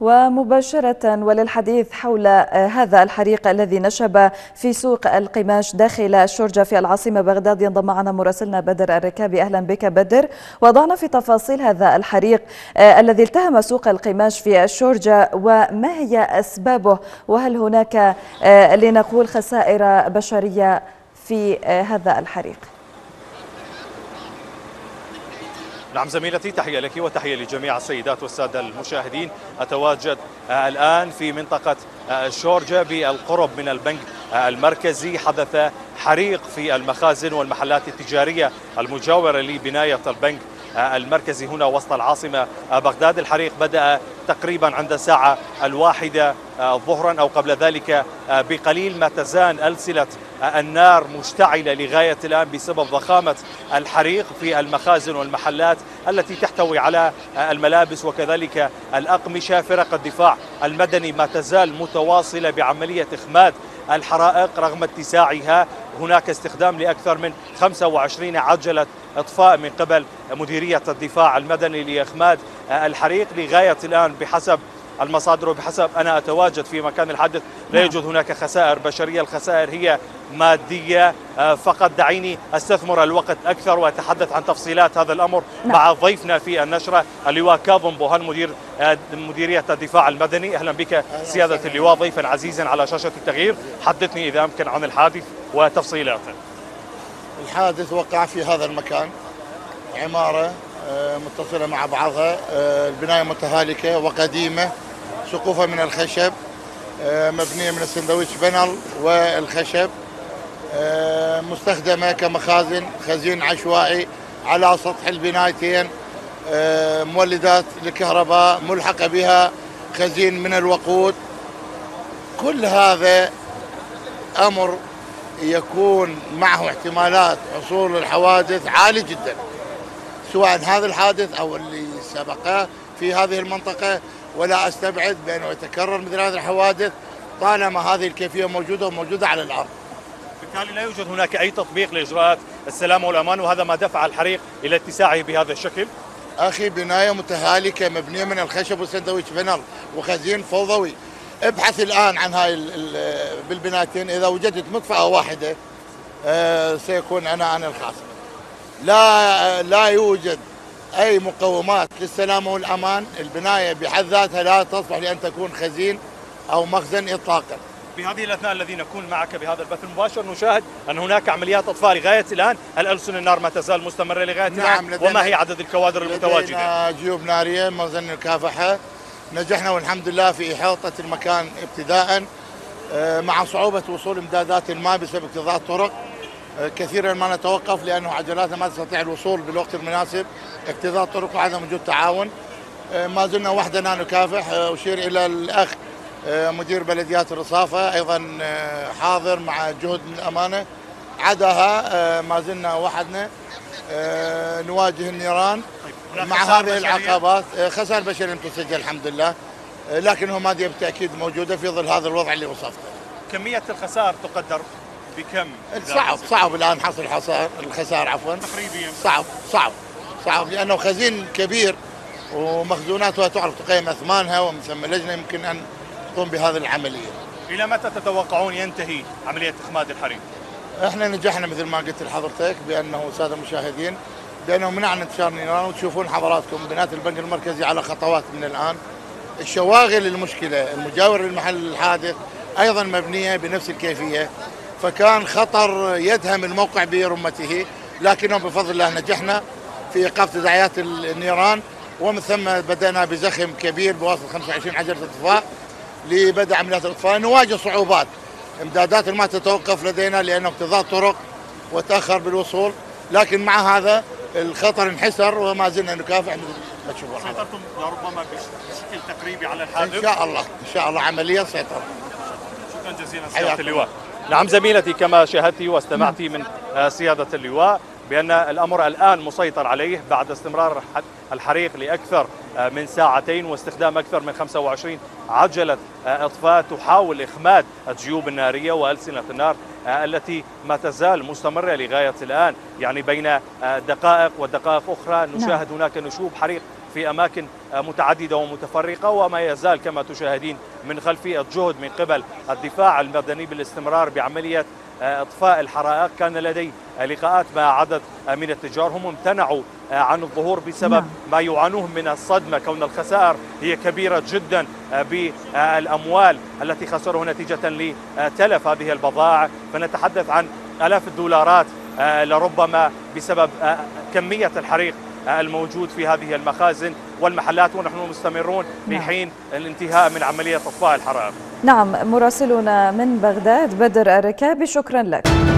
ومباشرة وللحديث حول هذا الحريق الذي نشب في سوق القماش داخل الشرجة في العاصمة بغداد. ينضم معنا مراسلنا بدر الركابي. أهلا بك بدر. وضعنا في تفاصيل هذا الحريق الذي التهم سوق القماش في الشرجة وما هي أسبابه؟ وهل هناك لنقول خسائر بشرية في هذا الحريق؟ نعم زميلتي تحية لك وتحية لجميع السيدات والسادة المشاهدين. أتواجد الآن في منطقة شورجة بالقرب من البنك المركزي. حدث حريق في المخازن والمحلات التجارية المجاورة لبناية البنك المركزي هنا وسط العاصمة بغداد. الحريق بدأ تقريبا عند الساعة الواحدة ظهرا أو قبل ذلك بقليل ما تزان ألسلة النار مشتعلة لغاية الآن بسبب ضخامة الحريق في المخازن والمحلات التي تحتوي على الملابس وكذلك الأقمشة. فرق الدفاع المدني ما تزال متواصلة بعملية إخماد الحرائق رغم اتساعها. هناك استخدام لأكثر من 25 عجلة إطفاء من قبل مديرية الدفاع المدني لإخماد الحريق. لغاية الآن بحسب المصادر وبحسب أنا أتواجد في مكان الحادث لا نعم. يوجد هناك خسائر بشرية الخسائر هي مادية آه، فقط. دعيني أستثمر الوقت أكثر وأتحدث عن تفصيلات هذا الأمر نعم. مع ضيفنا في النشرة اللواء كاظم بوهان مدير آه، مديرية الدفاع المدني. أهلا بك سيادة اللواء ضيفا عزيزا على شاشة التغيير. حدثني إذا أمكن عن الحادث وتفصيلاته. الحادث وقع في هذا المكان. عمارة آه، متصلة مع بعضها البناية متهالكة وقديمة. سقوفها من الخشب مبنية من السندويتش بنل والخشب آه، مستخدمة كمخازن خزين عشوائي على سطح البنايتين آه، مولدات الكهرباء ملحقة بها خزين من الوقود. كل هذا أمر يكون معه احتمالات حصول الحوادث عالي جدا سواء هذا الحادث أو اللي سبقه في هذه المنطقة. ولا أستبعد بأنه يتكرر مثل هذه الحوادث طالما هذه الكيفية موجودة وموجودة على الأرض. بالتالي لا يوجد هناك أي تطبيق لإجراءات السلامة والأمان وهذا ما دفع الحريق إلى اتساعه بهذا الشكل. أخي بناية متهالكة مبنية من الخشب والسندويتش فنر وخزين فوضوي. ابحث الآن عن هاي بالبنايتين. إذا وجدت مدفأة واحدة آه، سيكون أنا أنا الخاص. لا لا يوجد أي مقومات للسلامة والأمان. البناية بحد ذاتها لا تصلح لأن تكون خزين أو مخزن إطلاقا. بهذه الأثناء الذي نكون معك بهذا البث المباشر نشاهد أن هناك عمليات اطفاء لغايه الآن. هل السن النار ما تزال مستمرة لغاية نعم الان وما هي عدد الكوادر المتواجدة؟ جيوب نارية مخزن المكافحه نجحنا والحمد لله في إحاطة المكان ابتداء آه، مع صعوبة وصول إمدادات الماء بسبب اكتظاظ الطرق آه، كثيرا ما نتوقف لأنه عجلاتنا ما تستطيع الوصول بالوقت المناسب. اكتظاظ الطرق وعدم وجود تعاون. آه، ما زلنا وحدنا نكافح أشير إلى الأخ آه، مدير بلديات الرصافة أيضا آه، حاضر مع جهد من الأمانة. عداها آه، ما زلنا وحدنا نواجه النيران طيب، مع هذه العقبات. خسائر بشرية لم تسجل الحمد لله. لكن هم هذه بالتأكيد موجودة في ظل هذا الوضع اللي وصفته. كمية الخسائر تقدر بكم؟ صعب صعب الآن حصر الخسائر الخسائر عفوا. تقريبا. صعب صعب. صعب لأنه خزين كبير ومخزوناتها تعرف تقيم أثمانها ومن ثم لجنة يمكن أن تقوم بهذه العملية. إلى متى تتوقعون ينتهي عملية إخماد الحريق؟ إحنا نجحنا مثل ما قلت لحضرتك بأنه الساده المشاهدين بأنه منعنا انتشار النيران وتشوفون حضراتكم بنات البنك المركزي على خطوات من الآن. الشواغل المشكلة المجاور للمحل الحادث أيضا مبنية بنفس الكيفية فكان خطر يدهم الموقع برمته لكنه بفضل الله نجحنا في إيقاف تداعيات النيران ومن ثم بدأنا بزخم كبير بواسطة 25 عجلة اطفاء لبدء عمليات الأطفاء. نواجه صعوبات. إمدادات الماء تتوقف لدينا لأنه اكتظاظ طرق وتأخر بالوصول لكن مع هذا الخطر انحسر وما زلنا نكافح مثل ما تشوفون سيطرتم لربما بشكل تقريبي على الحادث؟ إن شاء الله إن شاء الله. عمليا سيطر شكرا جزيلا. سيادة اللواء. نعم زميلتي كما شاهدتي واستمعتي من آه، سيادة اللواء. بأن الأمر الآن مسيطر عليه بعد استمرار الحريق لأكثر آه، من ساعتين واستخدام أكثر من 25 عجلة آه، إطفاء تحاول إخماد الجيوب النارية وألسنة النار آه، التي ما تزال مستمرة لغاية الآن يعني بين دقائق ودقائق أخرى نعم. نشاهد هناك نشوب حريق في أماكن متعددة ومتفرقة وما يزال كما تشاهدين من خلفي الجهد من قبل الدفاع المدني بالاستمرار بعملية إطفاء الحرائق. كان لدي لقاءات مع عدد من التجار هم امتنعوا عن الظهور بسبب نعم. ما يعانوه من الصدمة. كون الخسائر هي كبيرة جدا بالأموال التي خسروه نتيجة لتلف هذه البضائع. فنتحدث عن آلاف الدولارات لربما بسبب كمية الحريق الموجود في هذه المخازن والمحلات ونحن مستمرون في حين الانتهاء من عملية إطفاء الحرائق. نعم مراسلنا من بغداد بدر الركابي شكرا لك.